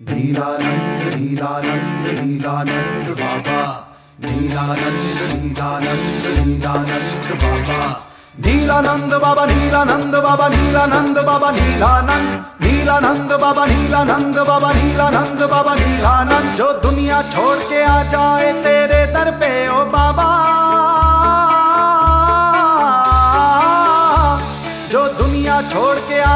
नीलानंद नीलानंद नीलानंद बाबा। नीलानंद नीलानंद नीलानंद बाबा। नीलानंद बाबा नीलानंद बाबा नीलानंद बाबा नीलानंद नीलानंद बाबा नीलानंद बाबा नीलानंद बाबा नीलानंद जो दुनिया छोड़ के आ जाए, तेरे दर पे ओ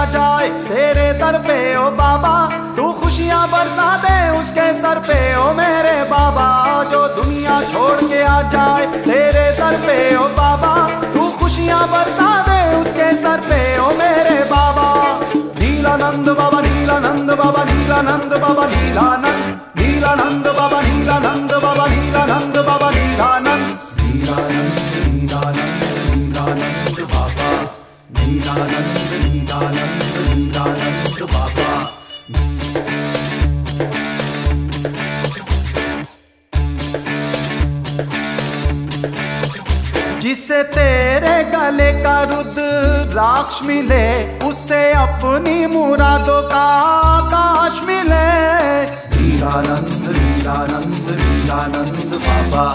जाए, तेरे दर पे ओ बाबा, तू खुशियाँ बरसा दे उसके सर पे ओ मेरे बाबा, जो दुनिया छोड़ के आ जाए, तेरे दर पे ओ बाबा, तू खुशियाँ बरसा दे उसके सर पे ओ मेरे बाबा। नीलानंद बाबा नीलानंद बाबा नीलानंद बाबा, नीलानंद नीलानंद बाबा नीलानंद बाबा। जिसे तेरे गले का रुद्राक्ष मिले, उसे अपनी मुरादों का आकाश मिले। नीलानंद नीलानंद नीलानंद बाबा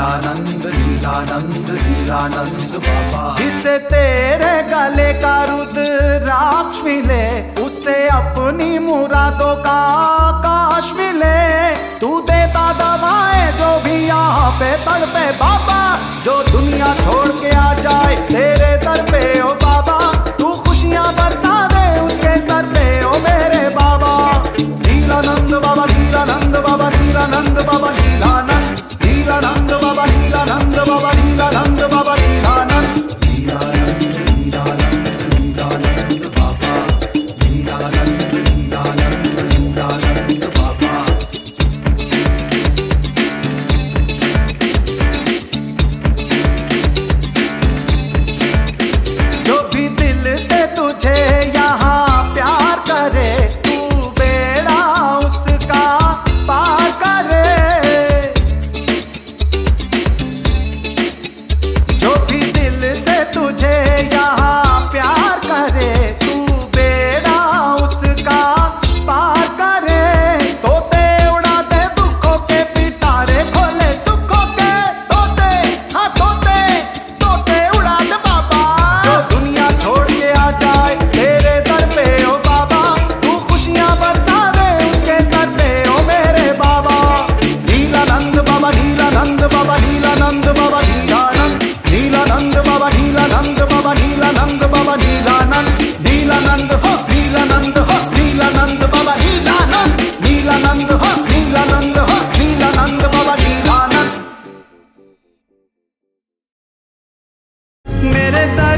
नीलानंद नीलानंद नीलानंद बाबा। जिसे तेरे गले का रुद्राक्ष मिले, उसे अपनी मुरादों का आकाश मिले। तू देता दवाएँ जो भी यहाँ पे तड़पे बाबा, जो दुनिया छोड़ नीलानंद मेरे दर